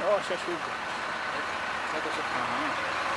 Nossa, chuva. Aham.